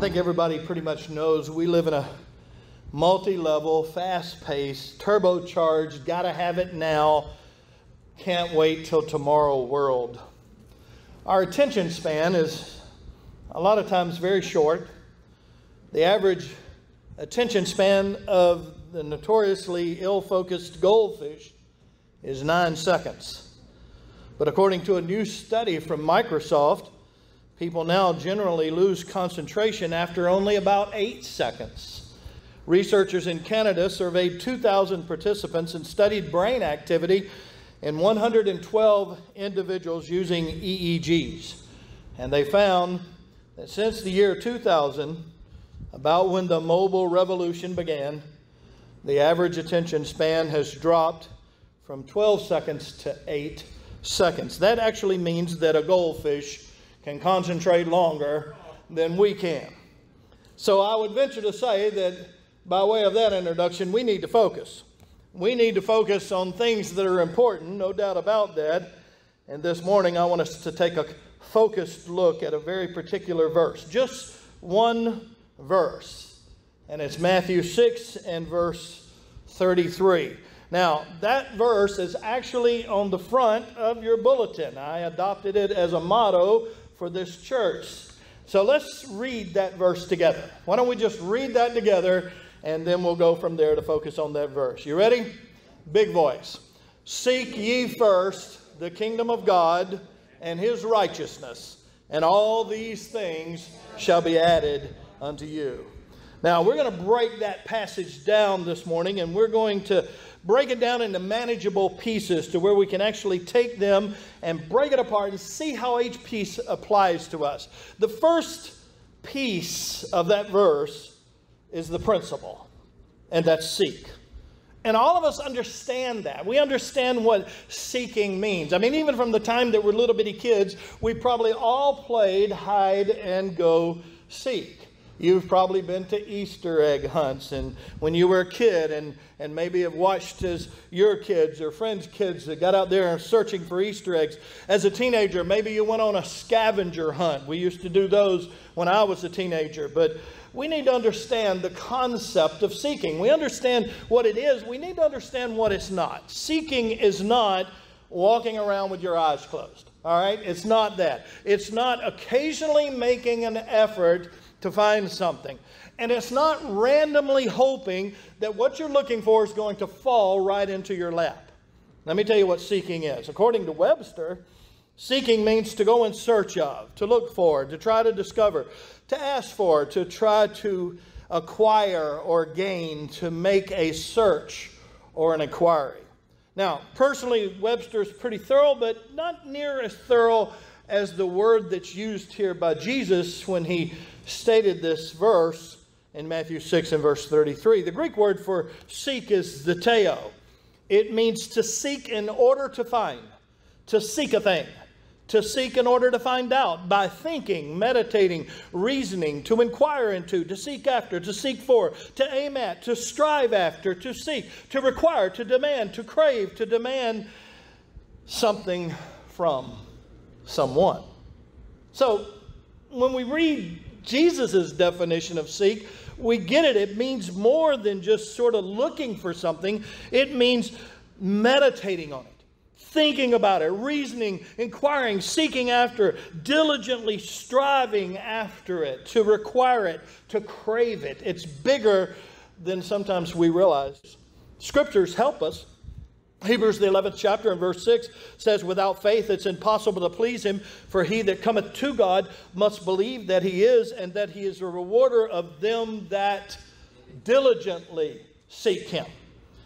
think everybody pretty much knows we live in a multi level, fast paced, turbocharged, gotta have it now, can't wait till tomorrow world. Our attention span is a lot of times very short. The average attention span of the notoriously ill focused goldfish is nine seconds. But according to a new study from Microsoft, people now generally lose concentration after only about eight seconds. Researchers in Canada surveyed 2,000 participants and studied brain activity in 112 individuals using EEGs. And they found that since the year 2000, about when the mobile revolution began, the average attention span has dropped from 12 seconds to 8 seconds. That actually means that a goldfish can concentrate longer than we can. So I would venture to say that by way of that introduction, we need to focus. We need to focus on things that are important, no doubt about that. And this morning, I want us to take a focused look at a very particular verse, just one verse. And it's Matthew 6 and verse 33. Now, that verse is actually on the front of your bulletin. I adopted it as a motto for this church. So let's read that verse together. Why don't we just read that together and then we'll go from there to focus on that verse. You ready? Big voice. Seek ye first the kingdom of God and his righteousness, and all these things shall be added unto you. Now, we're going to break that passage down this morning, and we're going to break it down into manageable pieces to where we can actually take them and break it apart and see how each piece applies to us. The first piece of that verse is the principle, and that's seek. And all of us understand that. We understand what seeking means. I mean, even from the time that we're little bitty kids, we probably all played hide and go seek. You've probably been to Easter egg hunts and when you were a kid and, and maybe have watched as your kids or friends' kids that got out there and searching for Easter eggs. As a teenager, maybe you went on a scavenger hunt. We used to do those when I was a teenager. But we need to understand the concept of seeking. We understand what it is, we need to understand what it's not. Seeking is not walking around with your eyes closed. All right? It's not that. It's not occasionally making an effort to find something. And it's not randomly hoping that what you're looking for is going to fall right into your lap. Let me tell you what seeking is. According to Webster, seeking means to go in search of, to look for, to try to discover, to ask for, to try to acquire or gain, to make a search or an inquiry. Now, personally, Webster's pretty thorough, but not near as thorough as the word that's used here by Jesus when he stated this verse in Matthew 6 and verse 33. The Greek word for seek is zeteo. It means to seek in order to find, to seek a thing, to seek in order to find out by thinking, meditating, reasoning, to inquire into, to seek after, to seek for, to aim at, to strive after, to seek, to require, to demand, to crave, to demand something from someone. So when we read Jesus' definition of seek, we get it. It means more than just sort of looking for something, it means meditating on it, thinking about it, reasoning, inquiring, seeking after, diligently striving after it, to require it, to crave it. It's bigger than sometimes we realize. Scriptures help us Hebrews, the 11th chapter, and verse 6 says, Without faith it's impossible to please him, for he that cometh to God must believe that he is, and that he is a rewarder of them that diligently seek him.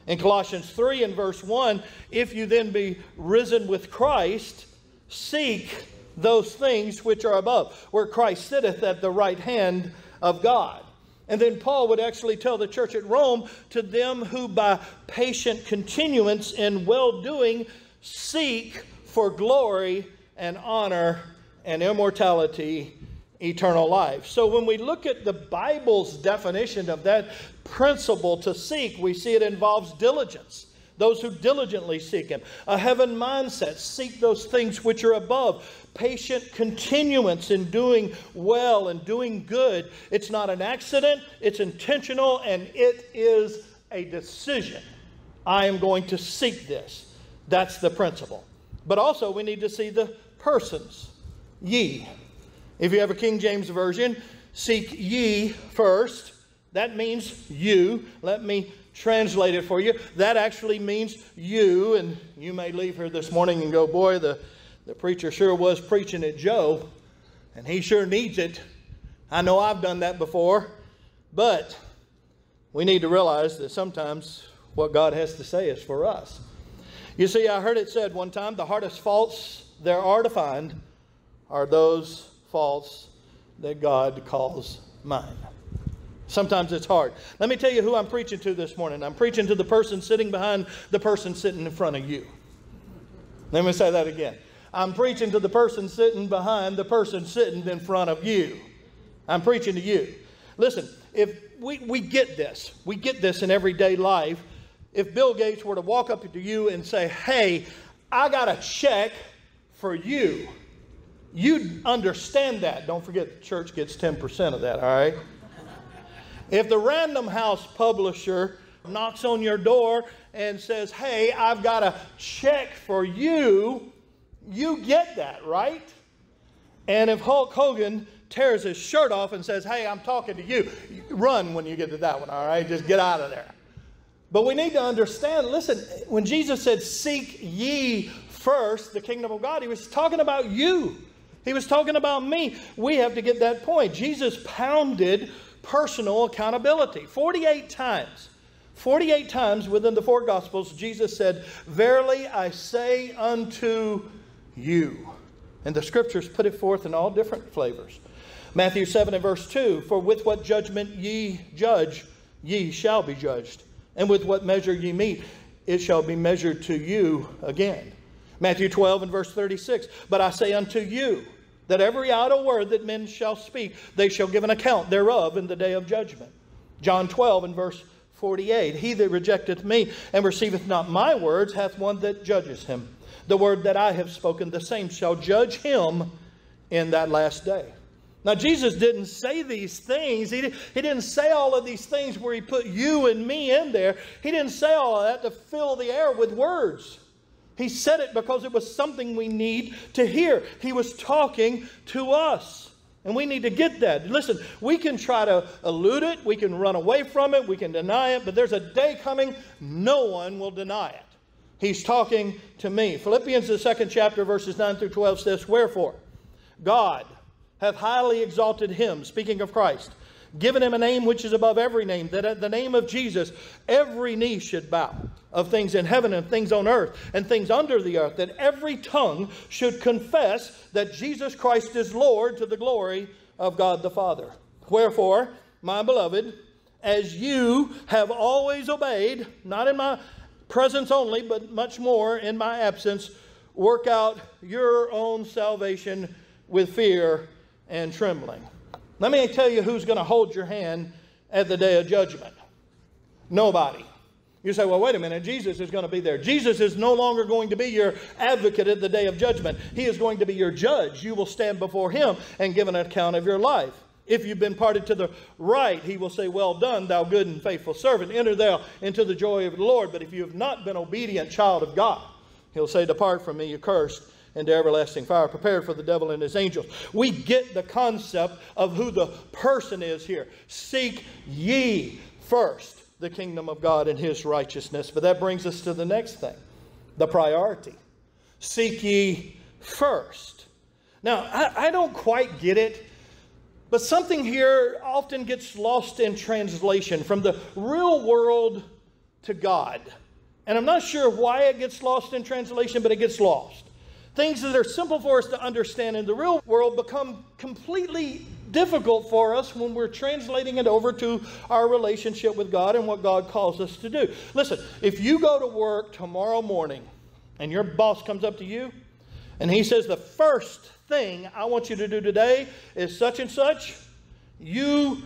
In Colossians 3 and verse 1, if you then be risen with Christ, seek those things which are above, where Christ sitteth at the right hand of God. And then Paul would actually tell the church at Rome to them who by patient continuance in well doing seek for glory and honor and immortality, eternal life. So when we look at the Bible's definition of that principle to seek, we see it involves diligence. Those who diligently seek Him. A heaven mindset, seek those things which are above. Patient continuance in doing well and doing good. It's not an accident, it's intentional, and it is a decision. I am going to seek this. That's the principle. But also, we need to see the persons. Ye. If you have a King James Version, seek ye first. That means you. Let me translate it for you. That actually means you. And you may leave here this morning and go, boy, the, the preacher sure was preaching at Joe, and he sure needs it. I know I've done that before. But we need to realize that sometimes what God has to say is for us. You see, I heard it said one time the hardest faults there are to find are those faults that God calls mine. Sometimes it's hard. Let me tell you who I'm preaching to this morning. I'm preaching to the person sitting behind the person sitting in front of you. Let me say that again. I'm preaching to the person sitting behind the person sitting in front of you. I'm preaching to you. Listen, if we, we get this, we get this in everyday life. If Bill Gates were to walk up to you and say, Hey, I got a check for you, you'd understand that. Don't forget, the church gets 10% of that, all right? If the Random House publisher knocks on your door and says, Hey, I've got a check for you, you get that, right? And if Hulk Hogan tears his shirt off and says, Hey, I'm talking to you, run when you get to that one, all right? Just get out of there. But we need to understand listen, when Jesus said, Seek ye first the kingdom of God, he was talking about you. He was talking about me. We have to get that point. Jesus pounded personal accountability 48 times. 48 times within the four Gospels, Jesus said, Verily I say unto you. And the scriptures put it forth in all different flavors. Matthew 7 and verse 2 For with what judgment ye judge, ye shall be judged. And with what measure ye meet, it shall be measured to you again. Matthew 12 and verse 36 But I say unto you, that every idle word that men shall speak, they shall give an account thereof in the day of judgment. John 12 and verse 48 He that rejecteth me and receiveth not my words hath one that judges him. The word that I have spoken, the same shall judge him in that last day. Now, Jesus didn't say these things. He, he didn't say all of these things where he put you and me in there. He didn't say all of that to fill the air with words. He said it because it was something we need to hear. He was talking to us. And we need to get that. Listen, we can try to elude it, we can run away from it, we can deny it, but there's a day coming, no one will deny it. He's talking to me. Philippians, the second chapter, verses 9 through 12 says, Wherefore, God hath highly exalted him, speaking of Christ, given him a name which is above every name, that at the name of Jesus every knee should bow, of things in heaven and things on earth and things under the earth, that every tongue should confess that Jesus Christ is Lord to the glory of God the Father. Wherefore, my beloved, as you have always obeyed, not in my presence only, but much more in my absence, work out your own salvation with fear and trembling. Let me tell you who's going to hold your hand at the day of judgment. Nobody. You say, well, wait a minute, Jesus is going to be there. Jesus is no longer going to be your advocate at the day of judgment. He is going to be your judge. You will stand before him and give an account of your life. If you've been parted to the right, he will say, Well done, thou good and faithful servant. Enter thou into the joy of the Lord. But if you have not been obedient child of God, he'll say, Depart from me, you cursed, into everlasting fire, prepared for the devil and his angels. We get the concept of who the person is here. Seek ye first the kingdom of God and his righteousness. But that brings us to the next thing the priority. Seek ye first. Now, I, I don't quite get it. But something here often gets lost in translation from the real world to God. And I'm not sure why it gets lost in translation, but it gets lost. Things that are simple for us to understand in the real world become completely difficult for us when we're translating it over to our relationship with God and what God calls us to do. Listen, if you go to work tomorrow morning and your boss comes up to you and he says, The first thing I want you to do today is such and such, you,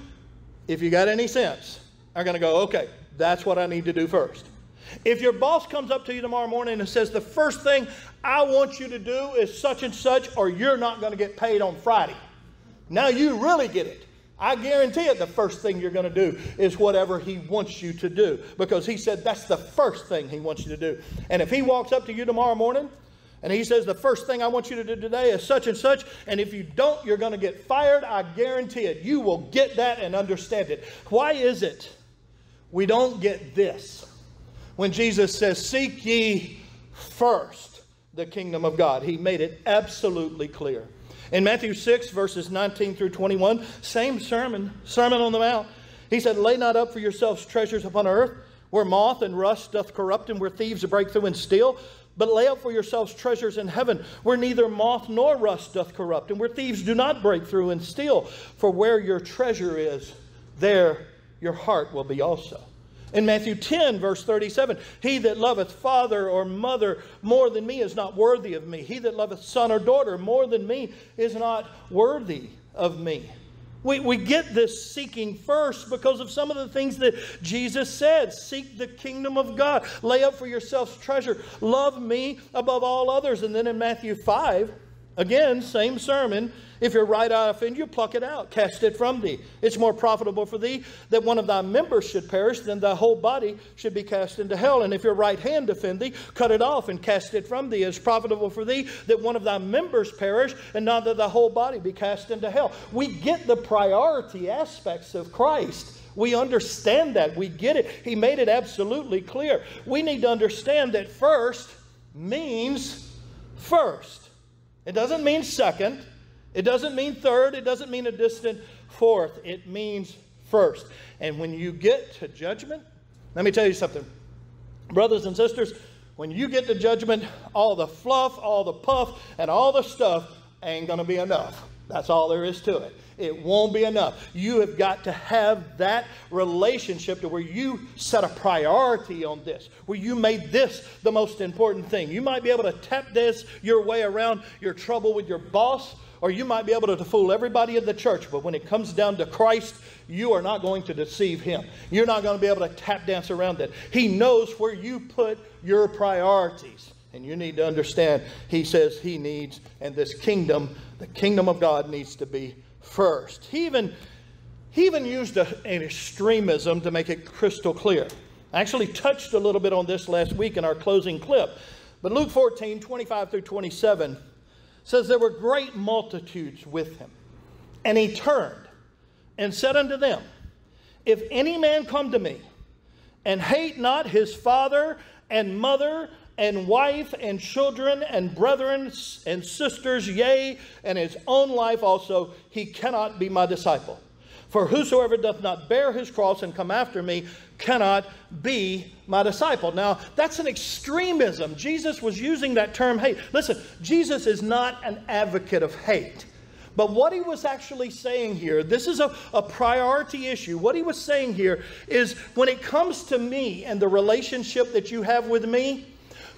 if you got any sense, are going to go, Okay, that's what I need to do first. If your boss comes up to you tomorrow morning and says, The first thing I want you to do is such and such, or you're not going to get paid on Friday. Now you really get it. I guarantee it, the first thing you're going to do is whatever he wants you to do because he said that's the first thing he wants you to do. And if he walks up to you tomorrow morning and he says, The first thing I want you to do today is such and such, and if you don't, you're going to get fired, I guarantee it. You will get that and understand it. Why is it we don't get this? When Jesus says, Seek ye first the kingdom of God, he made it absolutely clear. In Matthew 6, verses 19 through 21, same sermon, Sermon on the Mount. He said, Lay not up for yourselves treasures upon earth, where moth and rust doth corrupt, and where thieves break through and steal. But lay up for yourselves treasures in heaven, where neither moth nor rust doth corrupt, and where thieves do not break through and steal. For where your treasure is, there your heart will be also. In Matthew 10, verse 37, he that loveth father or mother more than me is not worthy of me. He that loveth son or daughter more than me is not worthy of me. We, we get this seeking first because of some of the things that Jesus said. Seek the kingdom of God. Lay up for yourselves treasure. Love me above all others. And then in Matthew 5, again, same sermon, if your right eye offend you, pluck it out, cast it from thee. It's more profitable for thee that one of thy members should perish than thy whole body should be cast into hell. And if your right hand offend thee, cut it off and cast it from thee. It's profitable for thee that one of thy members perish and not that thy whole body be cast into hell. We get the priority aspects of Christ. We understand that. We get it. He made it absolutely clear. We need to understand that first means first. It doesn't mean second. It doesn't mean third, it doesn't mean a distant fourth. It means first. And when you get to judgment, let me tell you something. Brothers and sisters, when you get to judgment, all the fluff, all the puff, and all the stuff ain't going to be enough. That's all there is to it. It won't be enough. You have got to have that relationship to where you set a priority on this, where you made this the most important thing. You might be able to tap dance your way around your trouble with your boss, or you might be able to fool everybody in the church, but when it comes down to Christ, you are not going to deceive him. You're not going to be able to tap dance around that. He knows where you put your priorities. And you need to understand, he says he needs, and this kingdom, the kingdom of God, needs to be first. He even, he even used a, an extremism to make it crystal clear. I actually touched a little bit on this last week in our closing clip. But Luke 14, 25 through 27 says there were great multitudes with him. And he turned and said unto them, If any man come to me and hate not his father and mother and wife and children and brethren and sisters, yea, and his own life also, he cannot be my disciple. For whosoever doth not bear his cross and come after me cannot be my disciple. Now, that's an extremism. Jesus was using that term hate. Listen, Jesus is not an advocate of hate. But what he was actually saying here, this is a, a priority issue. What he was saying here is when it comes to me and the relationship that you have with me,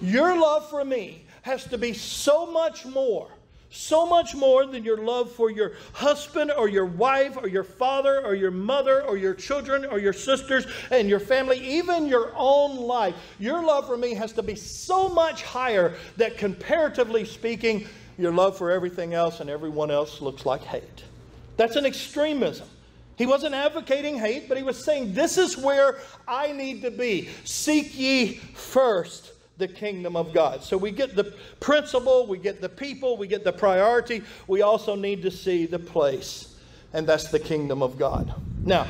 your love for me has to be so much more so much more than your love for your husband or your wife or your father or your mother or your children or your sisters and your family, even your own life. Your love for me has to be so much higher that comparatively speaking, your love for everything else and everyone else looks like hate. That's an extremism. He wasn't advocating hate, but he was saying, This is where I need to be. Seek ye first the kingdom of God. So we get the principle, we get the people, we get the priority. We also need to see the place, and that's the kingdom of God. Now,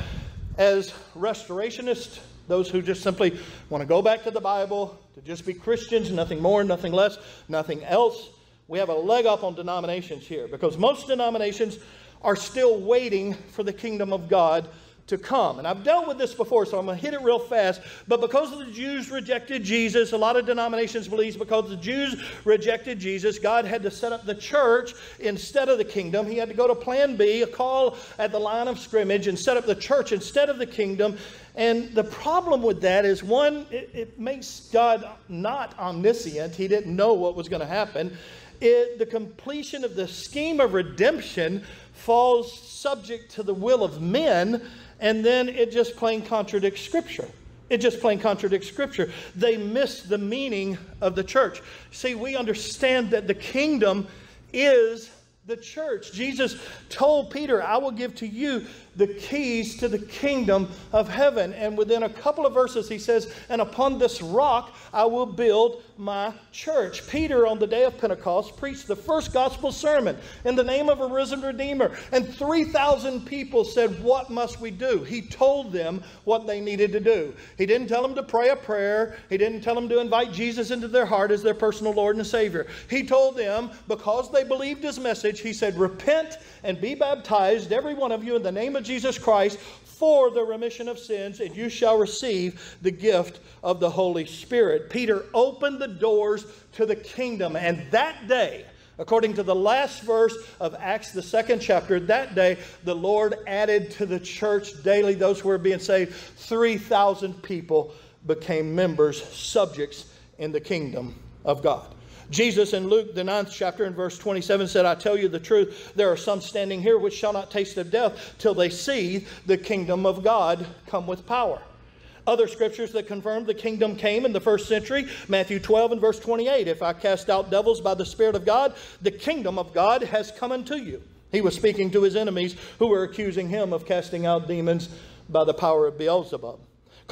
as restorationists, those who just simply want to go back to the Bible, to just be Christians, nothing more, nothing less, nothing else, we have a leg up on denominations here because most denominations are still waiting for the kingdom of God to come. And I've dealt with this before, so I'm going to hit it real fast. But because the Jews rejected Jesus, a lot of denominations believe because the Jews rejected Jesus, God had to set up the church instead of the kingdom. He had to go to plan B, a call at the line of scrimmage, and set up the church instead of the kingdom. And the problem with that is one, it, it makes God not omniscient. He didn't know what was going to happen. It, the completion of the scheme of redemption falls subject to the will of men and then it just plain contradicts Scripture. It just plain contradicts Scripture. They miss the meaning of the church. See, we understand that the kingdom is the church. Jesus told Peter, I will give to you the keys to the kingdom of heaven. And within a couple of verses, he says, And upon this rock I will build my church. Peter, on the day of Pentecost, preached the first gospel sermon in the name of a risen Redeemer. And 3,000 people said, What must we do? He told them what they needed to do. He didn't tell them to pray a prayer, he didn't tell them to invite Jesus into their heart as their personal Lord and Savior. He told them, because they believed his message, he said, Repent and be baptized, every one of you, in the name of Jesus Christ for the remission of sins, and you shall receive the gift of the Holy Spirit. Peter opened the doors to the kingdom, and that day, according to the last verse of Acts, the second chapter, that day the Lord added to the church daily those who were being saved. 3,000 people became members, subjects in the kingdom of God. Jesus in Luke, the ninth chapter, in verse 27 said, I tell you the truth, there are some standing here which shall not taste of death till they see the kingdom of God come with power. Other scriptures that confirm the kingdom came in the first century Matthew 12 and verse 28. If I cast out devils by the Spirit of God, the kingdom of God has come unto you. He was speaking to his enemies who were accusing him of casting out demons by the power of Beelzebub.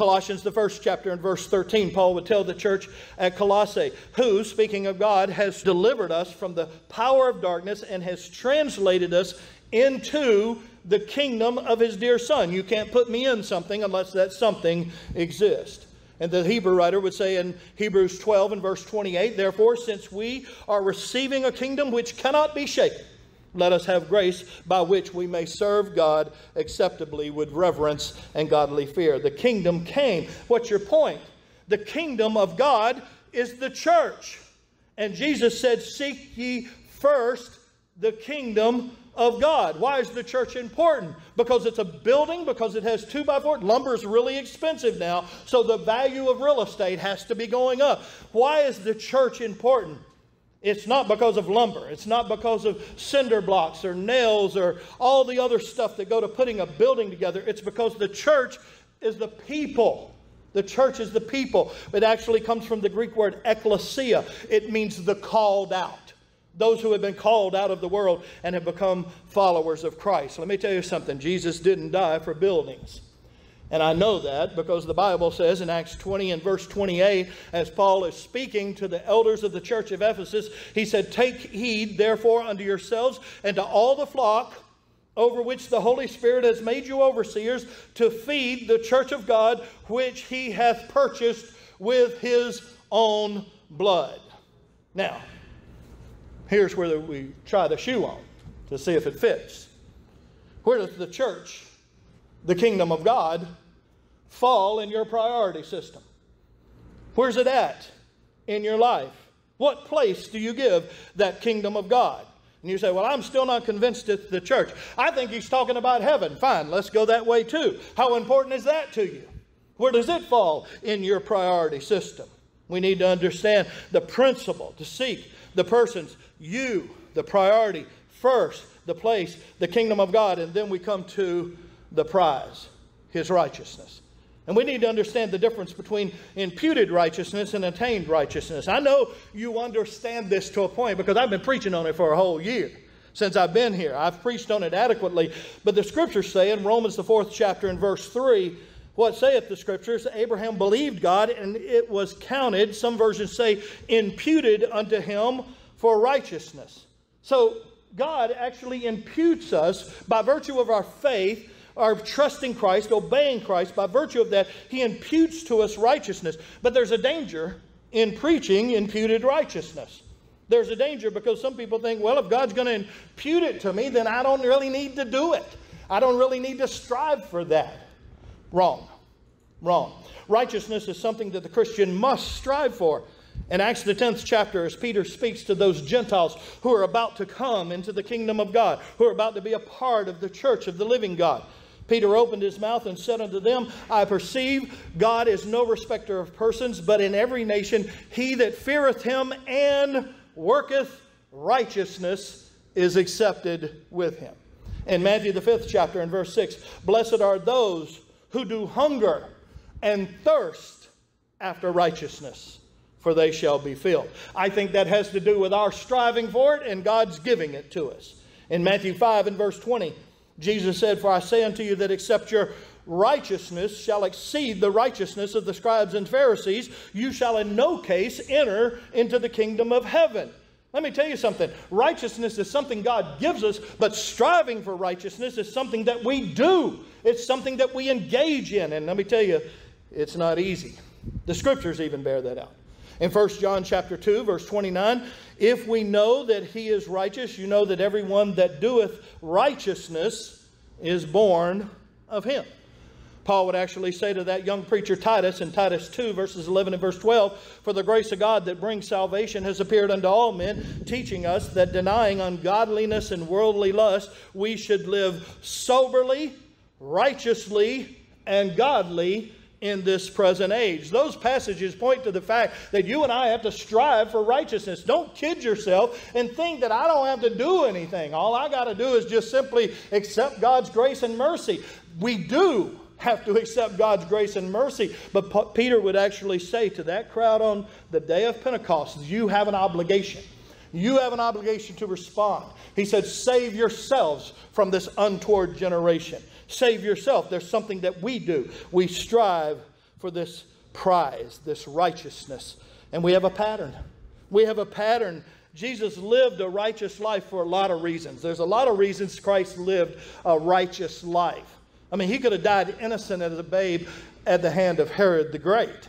Colossians, the first chapter, and verse 13, Paul would tell the church at Colossae, who, speaking of God, has delivered us from the power of darkness and has translated us into the kingdom of his dear Son. You can't put me in something unless that something exists. And the Hebrew writer would say in Hebrews 12 and verse 28, Therefore, since we are receiving a kingdom which cannot be shaken, let us have grace by which we may serve God acceptably with reverence and godly fear. The kingdom came. What's your point? The kingdom of God is the church. And Jesus said, Seek ye first the kingdom of God. Why is the church important? Because it's a building, because it has two by four. Lumber is really expensive now, so the value of real estate has to be going up. Why is the church important? It's not because of lumber. It's not because of cinder blocks or nails or all the other stuff that go to putting a building together. It's because the church is the people. The church is the people. It actually comes from the Greek word ekklesia. It means the called out. Those who have been called out of the world and have become followers of Christ. Let me tell you something Jesus didn't die for buildings. And I know that because the Bible says in Acts 20 and verse 28, as Paul is speaking to the elders of the church of Ephesus, he said, Take heed, therefore, unto yourselves and to all the flock over which the Holy Spirit has made you overseers to feed the church of God, which he hath purchased with his own blood. Now, here's where we try the shoe on to see if it fits. Where does the church, the kingdom of God, fall in your priority system? Where's it at in your life? What place do you give that kingdom of God? And you say, Well, I'm still not convinced it's the church. I think he's talking about heaven. Fine, let's go that way too. How important is that to you? Where does it fall in your priority system? We need to understand the principle to seek the persons, you, the priority, first, the place, the kingdom of God, and then we come to the prize, his righteousness. And we need to understand the difference between imputed righteousness and attained righteousness. I know you understand this to a point because I've been preaching on it for a whole year since I've been here. I've preached on it adequately. But the scriptures say in Romans, the fourth chapter, and verse 3, what saith the scriptures? Abraham believed God, and it was counted, some versions say, imputed unto him for righteousness. So God actually imputes us by virtue of our faith are trusting Christ, obeying Christ, by virtue of that, He imputes to us righteousness. But there's a danger in preaching imputed righteousness. There's a danger because some people think, well, if God's going to impute it to me, then I don't really need to do it. I don't really need to strive for that. Wrong. Wrong. Righteousness is something that the Christian must strive for. In Acts, the 10th chapter, as Peter speaks to those Gentiles who are about to come into the kingdom of God, who are about to be a part of the church of the living God, Peter opened his mouth and said unto them, I perceive God is no respecter of persons, but in every nation he that feareth him and worketh righteousness is accepted with him. In Matthew, the fifth chapter, and verse 6, blessed are those who do hunger and thirst after righteousness, for they shall be filled. I think that has to do with our striving for it and God's giving it to us. In Matthew 5 and verse 20, Jesus said, For I say unto you that except your righteousness shall exceed the righteousness of the scribes and Pharisees, you shall in no case enter into the kingdom of heaven. Let me tell you something. Righteousness is something God gives us, but striving for righteousness is something that we do. It's something that we engage in. And let me tell you, it's not easy. The scriptures even bear that out. In 1 John chapter 2, verse 29, if we know that he is righteous, you know that everyone that doeth righteousness is born of him. Paul would actually say to that young preacher Titus in Titus 2, verses 11 and verse 12, For the grace of God that brings salvation has appeared unto all men, teaching us that denying ungodliness and worldly lust, we should live soberly, righteously, and godly in this present age. Those passages point to the fact that you and I have to strive for righteousness. Don't kid yourself and think that I don't have to do anything. All I got to do is just simply accept God's grace and mercy. We do have to accept God's grace and mercy. But Peter would actually say to that crowd on the day of Pentecost, You have an obligation. You have an obligation to respond. He said, Save yourselves from this untoward generation. Save yourself. There's something that we do. We strive for this prize, this righteousness. And we have a pattern. We have a pattern. Jesus lived a righteous life for a lot of reasons. There's a lot of reasons Christ lived a righteous life. I mean, he could have died innocent as a babe at the hand of Herod the Great.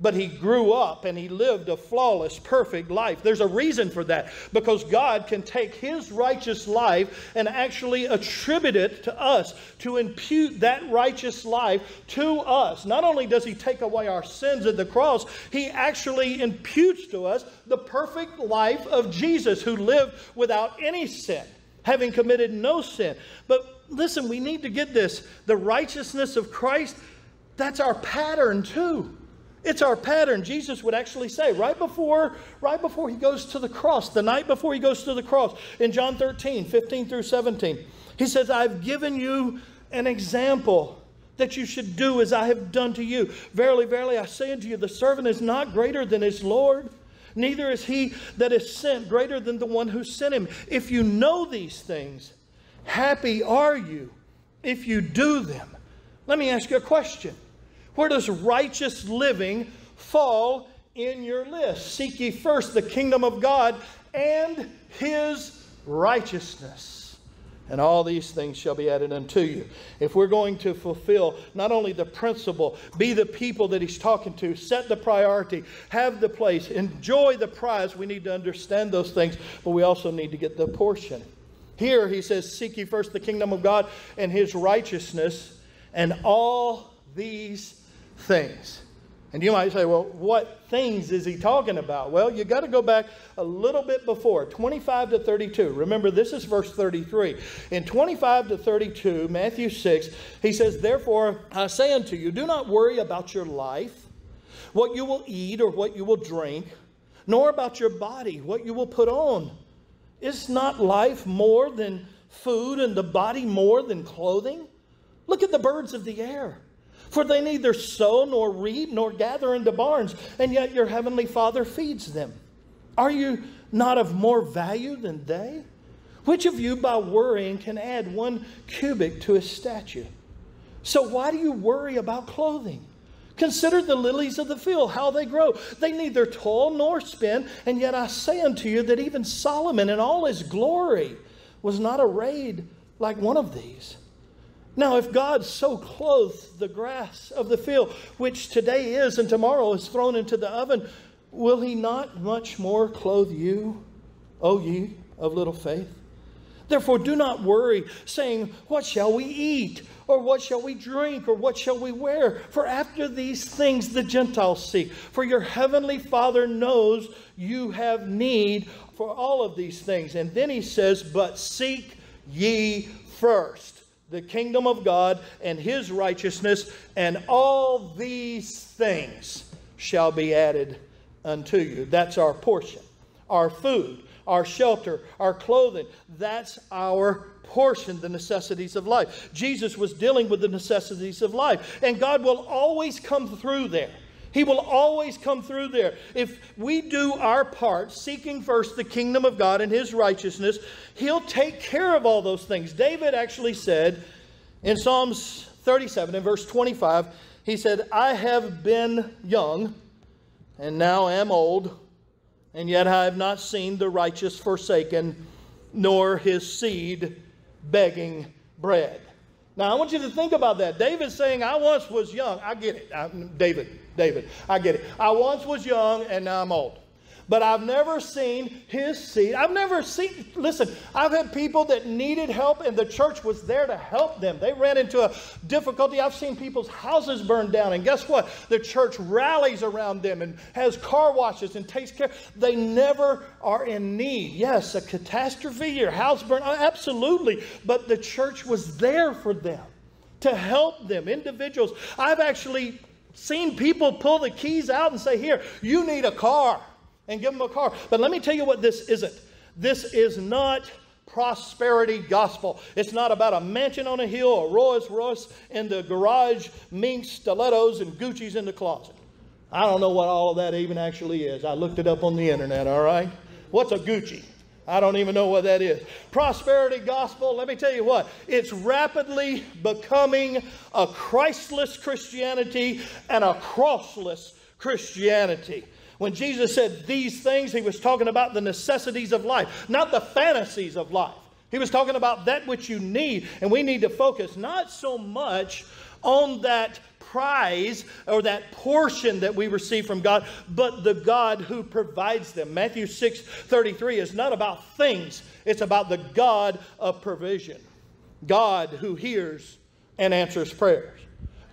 But he grew up and he lived a flawless, perfect life. There's a reason for that because God can take his righteous life and actually attribute it to us, to impute that righteous life to us. Not only does he take away our sins at the cross, he actually imputes to us the perfect life of Jesus who lived without any sin, having committed no sin. But listen, we need to get this. The righteousness of Christ, that's our pattern too. It's our pattern. Jesus would actually say right before, right before he goes to the cross, the night before he goes to the cross, in John 13, 15 through 17, he says, I've given you an example that you should do as I have done to you. Verily, verily, I say unto you, the servant is not greater than his Lord, neither is he that is sent greater than the one who sent him. If you know these things, Happy are you if you do them. Let me ask you a question Where does righteous living fall in your list? Seek ye first the kingdom of God and his righteousness. And all these things shall be added unto you. If we're going to fulfill not only the principle, be the people that he's talking to, set the priority, have the place, enjoy the prize, we need to understand those things, but we also need to get the portion. Here he says, Seek ye first the kingdom of God and his righteousness, and all these things. And you might say, well, what things is he talking about? Well, you got to go back a little bit before, 25 to 32. Remember, this is verse 33. In 25 to 32, Matthew 6, he says, Therefore, I say unto you, do not worry about your life, what you will eat or what you will drink, nor about your body, what you will put on. Is not life more than food and the body more than clothing? Look at the birds of the air. For they neither sow nor reap nor gather into barns, and yet your heavenly Father feeds them. Are you not of more value than they? Which of you, by worrying, can add one cubit to his stature? So why do you worry about clothing? Consider the lilies of the field, how they grow. They neither toil nor spin, and yet I say unto you that even Solomon in all his glory was not arrayed like one of these. Now, if God so clothed the grass of the field, which today is and tomorrow is thrown into the oven, will he not much more clothe you, O ye of little faith? Therefore, do not worry, saying, What shall we eat? Or what shall we drink? Or what shall we wear? For after these things the Gentiles seek. For your heavenly Father knows you have need for all of these things. And then he says, But seek ye first the kingdom of God and his righteousness, and all these things shall be added unto you. That's our portion, our food our shelter, our clothing. That's our portion, the necessities of life. Jesus was dealing with the necessities of life, and God will always come through there. He will always come through there. If we do our part, seeking first the kingdom of God and his righteousness, he'll take care of all those things. David actually said in Psalms 37 and verse 25, he said, I have been young and now am old, and yet I have not seen the righteous forsaken, nor his seed begging bread. Now, I want you to think about that. David's saying, I once was young. I get it. I, David, David, I get it. I once was young and now I'm old but I've never seen his seed. I've never seen, listen, I've had people that needed help and the church was there to help them. They ran into a difficulty. I've seen people's houses burned down, and guess what? The church rallies around them and has car washes and takes care. They never are in need. Yes, a catastrophe, your house burned, uh, absolutely, but the church was there for them to help them, individuals. I've actually seen people pull the keys out and say, Here, you need a car and give them a car. But let me tell you what this isn't. This is not prosperity gospel. It's not about a mansion on a hill, a Rolls Royce in the garage, mink stilettos, and Gucci's in the closet. I don't know what all of that even actually is. I looked it up on the internet, all right? What's a Gucci? I don't even know what that is. Prosperity gospel, let me tell you what, it's rapidly becoming a Christless Christianity and a crossless Christianity. When Jesus said these things, he was talking about the necessities of life, not the fantasies of life. He was talking about that which you need, and we need to focus not so much on that prize or that portion that we receive from God, but the God who provides them. Matthew 6 33 is not about things, it's about the God of provision. God who hears and answers prayers.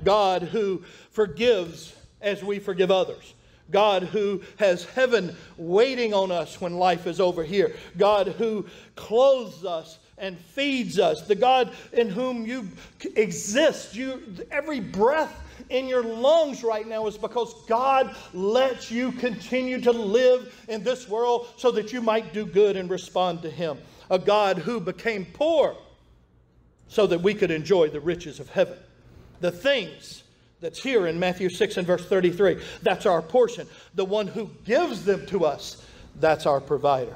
God who forgives as we forgive others. God who has heaven waiting on us when life is over here. God who clothes us and feeds us. The God in whom you exist. You, every breath in your lungs right now is because God lets you continue to live in this world so that you might do good and respond to Him. A God who became poor so that we could enjoy the riches of heaven. The things that's here in Matthew 6 and verse 33. That's our portion. The one who gives them to us, that's our provider.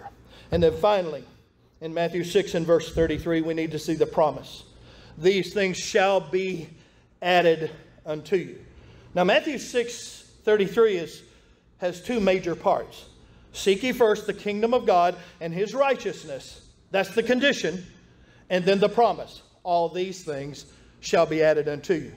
And then finally, in Matthew 6 and verse 33, we need to see the promise. These things shall be added unto you. Now, Matthew 6 33 is, has two major parts. Seek ye first the kingdom of God and his righteousness. That's the condition. And then the promise. All these things shall be added unto you.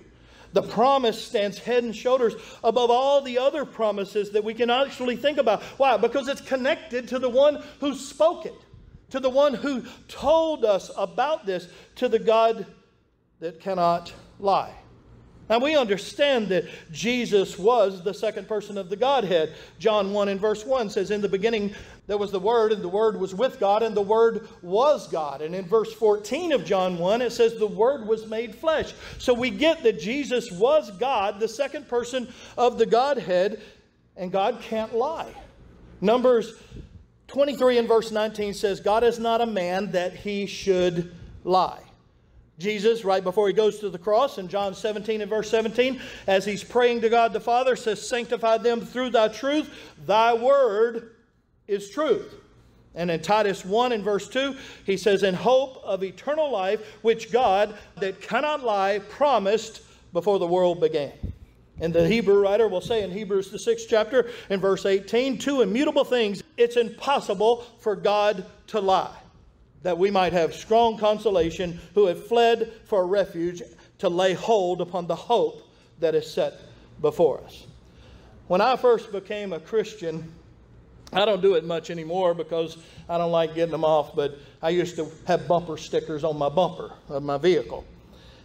The promise stands head and shoulders above all the other promises that we can actually think about. Why? Because it's connected to the one who spoke it, to the one who told us about this, to the God that cannot lie. Now we understand that Jesus was the second person of the Godhead. John 1 and verse 1 says, In the beginning there was the Word, and the Word was with God, and the Word was God. And in verse 14 of John 1, it says, The Word was made flesh. So we get that Jesus was God, the second person of the Godhead, and God can't lie. Numbers 23 and verse 19 says, God is not a man that he should lie. Jesus, right before he goes to the cross in John 17 and verse 17, as he's praying to God the Father, says, Sanctify them through thy truth. Thy word is truth. And in Titus 1 and verse 2, he says, In hope of eternal life, which God, that cannot lie, promised before the world began. And the Hebrew writer will say in Hebrews, the sixth chapter, in verse 18, two immutable things it's impossible for God to lie that we might have strong consolation who have fled for refuge to lay hold upon the hope that is set before us. When I first became a Christian, I don't do it much anymore because I don't like getting them off, but I used to have bumper stickers on my bumper of my vehicle.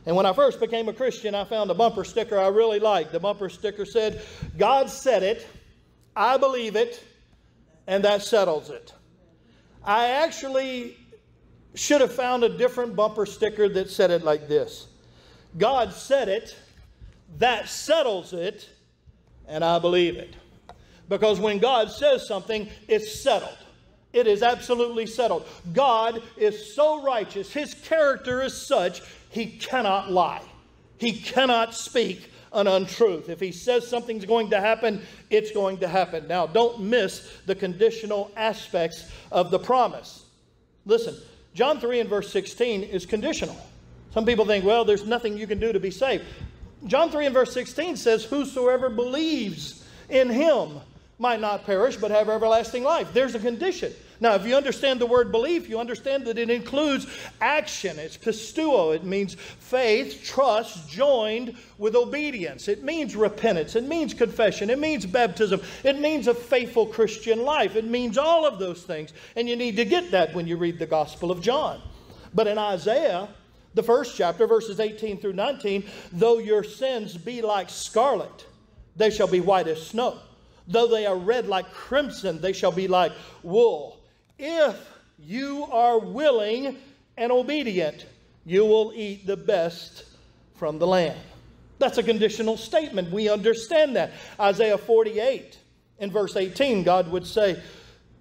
And when I first became a Christian, I found a bumper sticker I really liked. The bumper sticker said, God said it, I believe it, and that settles it. I actually should have found a different bumper sticker that said it like this God said it, that settles it, and I believe it. Because when God says something, it's settled, It is absolutely settled. God is so righteous, His character is such, He cannot lie. He cannot speak an untruth. If He says something's going to happen, it's going to happen. Now, don't miss the conditional aspects of the promise. Listen, John 3 and verse 16 is conditional. Some people think, well, there's nothing you can do to be saved. John 3 and verse 16 says, Whosoever believes in him might not perish, but have everlasting life. There's a condition. Now, if you understand the word belief, you understand that it includes action. It's pisteuo. It means faith, trust, joined with obedience. It means repentance. It means confession. It means baptism. It means a faithful Christian life. It means all of those things. And you need to get that when you read the Gospel of John. But in Isaiah, the first chapter, verses 18 through 19, though your sins be like scarlet, they shall be white as snow. Though they are red like crimson, they shall be like wool. If you are willing and obedient, you will eat the best from the land. That's a conditional statement. We understand that. Isaiah 48 in verse 18, God would say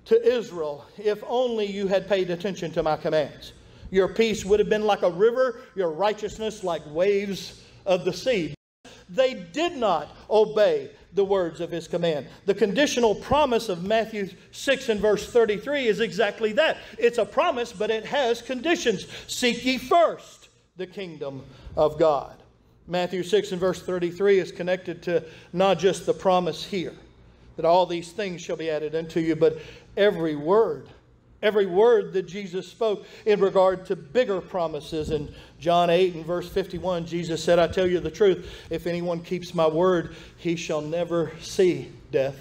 to Israel, If only you had paid attention to my commands. Your peace would have been like a river, your righteousness like waves of the sea. They did not obey the words of his command. The conditional promise of Matthew 6 and verse 33 is exactly that. It's a promise, but it has conditions. Seek ye first the kingdom of God. Matthew 6 and verse 33 is connected to not just the promise here, that all these things shall be added unto you, but every word every word that Jesus spoke in regard to bigger promises. In John 8 and verse 51, Jesus said, I tell you the truth, if anyone keeps my word, he shall never see death.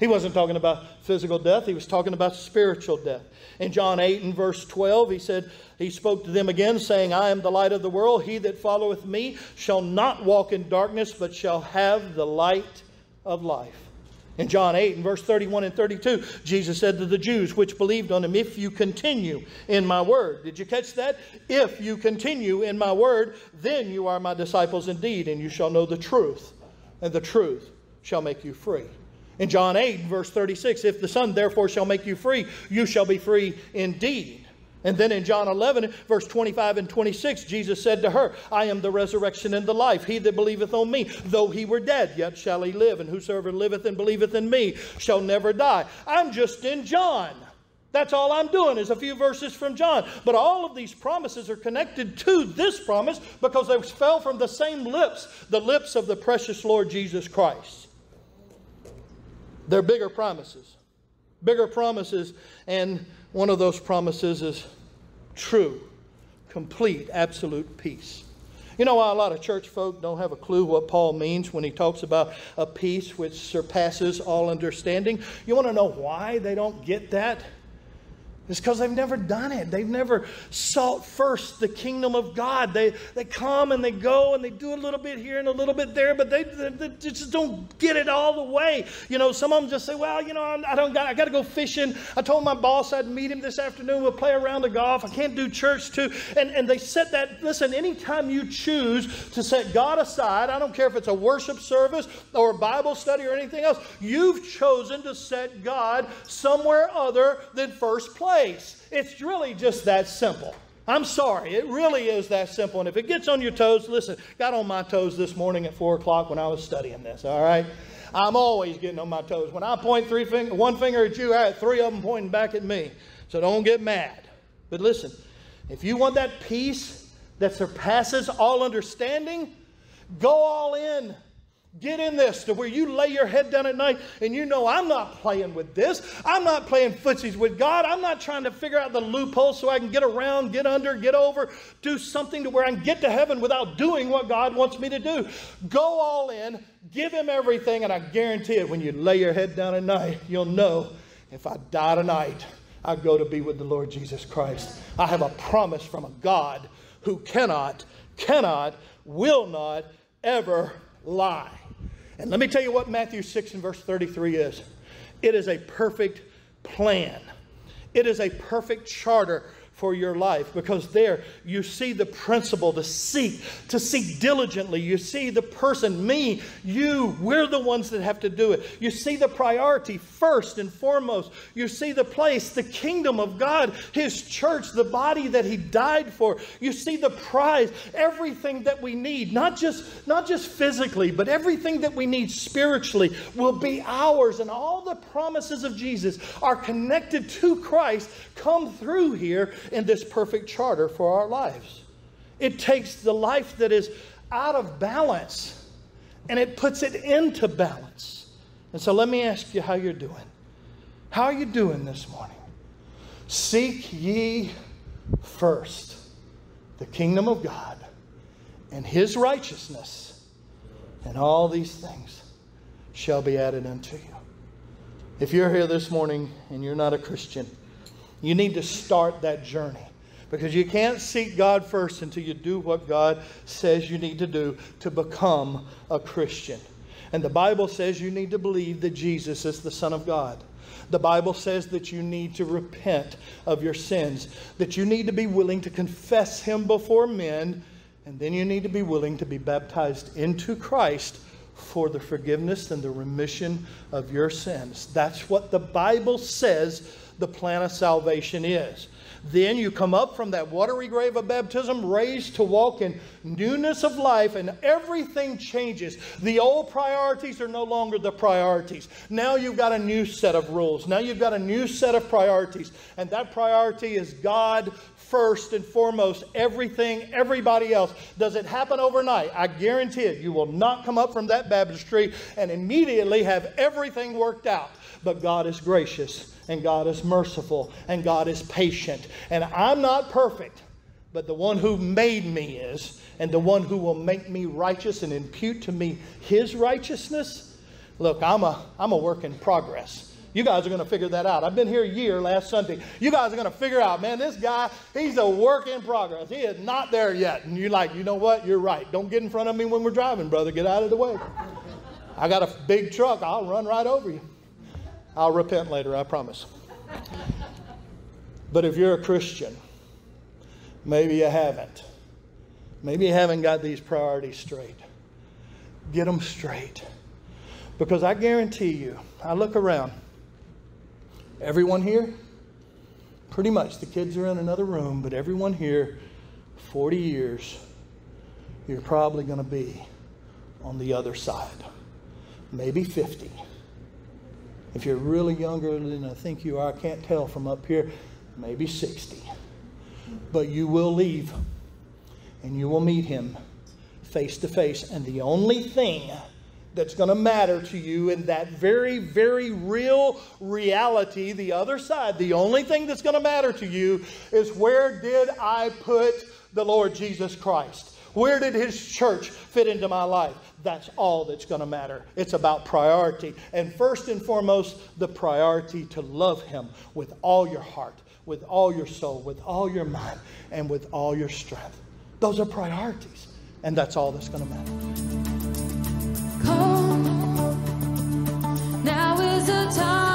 He wasn't talking about physical death, he was talking about spiritual death. In John 8 and verse 12, he said, He spoke to them again, saying, I am the light of the world. He that followeth me shall not walk in darkness, but shall have the light of life. In John 8 and verse 31 and 32, Jesus said to the Jews which believed on him, If you continue in my word. Did you catch that? If you continue in my word, then you are my disciples indeed, and you shall know the truth, and the truth shall make you free. In John 8, verse 36, if the Son therefore shall make you free, you shall be free indeed. And then in John 11, verse 25 and 26, Jesus said to her, I am the resurrection and the life. He that believeth on me, though he were dead, yet shall he live. And whosoever liveth and believeth in me shall never die. I'm just in John. That's all I'm doing is a few verses from John. But all of these promises are connected to this promise because they fell from the same lips, the lips of the precious Lord Jesus Christ. They're bigger promises. Bigger promises and one of those promises is true, complete, absolute peace. You know why a lot of church folk don't have a clue what Paul means when he talks about a peace which surpasses all understanding? You want to know why they don't get that? It's because they've never done it. They've never sought first the kingdom of God. They, they come and they go and they do a little bit here and a little bit there, but they, they, they just don't get it all the way. You know, some of them just say, well, you know, I don't got, I got to go fishing. I told my boss I'd meet him this afternoon. We'll play around the golf. I can't do church too. And, and they set that, listen, anytime you choose to set God aside, I don't care if it's a worship service or a Bible study or anything else, you've chosen to set God somewhere other than first place It's really just that simple. I'm sorry, it really is that simple. And if it gets on your toes, listen, got on my toes this morning at 4 o'clock when I was studying this, all right? I'm always getting on my toes. When I point three finger, one finger at you, I have three of them pointing back at me. So don't get mad. But listen, if you want that peace that surpasses all understanding, go all in. Get in this to where you lay your head down at night and you know, I'm not playing with this. I'm not playing footsies with God. I'm not trying to figure out the loophole so I can get around, get under, get over, do something to where I can get to heaven without doing what God wants me to do. Go all in, give Him everything, and I guarantee it, when you lay your head down at night, you'll know if I die tonight, I go to be with the Lord Jesus Christ. I have a promise from a God who cannot, cannot, will not ever lie. And let me tell you what Matthew 6 and verse 33 is. It is a perfect plan, it is a perfect charter for your life because there you see the principle to seek, to seek diligently. You see the person, me, you, we're the ones that have to do it. You see the priority first and foremost. You see the place, the kingdom of God, His church, the body that He died for. You see the prize, everything that we need, not just, not just physically, but everything that we need spiritually will be ours. And all the promises of Jesus are connected to Christ, come through here in this perfect charter for our lives. It takes the life that is out of balance and it puts it into balance. And so let me ask you how you're doing. How are you doing this morning? Seek ye first the kingdom of God and his righteousness, and all these things shall be added unto you. If you're here this morning and you're not a Christian, you need to start that journey because you can't seek God first until you do what God says you need to do to become a Christian. And the Bible says you need to believe that Jesus is the Son of God. The Bible says that you need to repent of your sins, that you need to be willing to confess Him before men, and then you need to be willing to be baptized into Christ for the forgiveness and the remission of your sins. That's what the Bible says the plan of salvation is. Then you come up from that watery grave of baptism, raised to walk in newness of life, and everything changes. The old priorities are no longer the priorities. Now you've got a new set of rules. Now you've got a new set of priorities. And that priority is God first and foremost. Everything, everybody else. Does it happen overnight? I guarantee it. You will not come up from that baptistry and immediately have everything worked out. But God is gracious and God is merciful, and God is patient. And I'm not perfect, but the one who made me is, and the one who will make me righteous and impute to me his righteousness. Look, I'm a, I'm a work in progress. You guys are going to figure that out. I've been here a year last Sunday. You guys are going to figure out, man, this guy, he's a work in progress. He is not there yet. And you're like, you know what? You're right. Don't get in front of me when we're driving, brother. Get out of the way. I got a big truck. I'll run right over you. I'll repent later, I promise. But if you're a Christian, maybe you haven't. Maybe you haven't got these priorities straight. Get them straight. Because I guarantee you, I look around, everyone here, pretty much, the kids are in another room, but everyone here, 40 years, you're probably going to be on the other side. Maybe 50. If you're really younger than I think you are, I can't tell from up here, maybe 60. But you will leave and you will meet him face to face. And the only thing that's going to matter to you in that very, very real reality, the other side, the only thing that's going to matter to you is where did I put the Lord Jesus Christ? Where did his church fit into my life? That's all that's going to matter. It's about priority. And first and foremost, the priority to love him with all your heart, with all your soul, with all your mind, and with all your strength. Those are priorities. And that's all that's going to matter. Come, now is the time.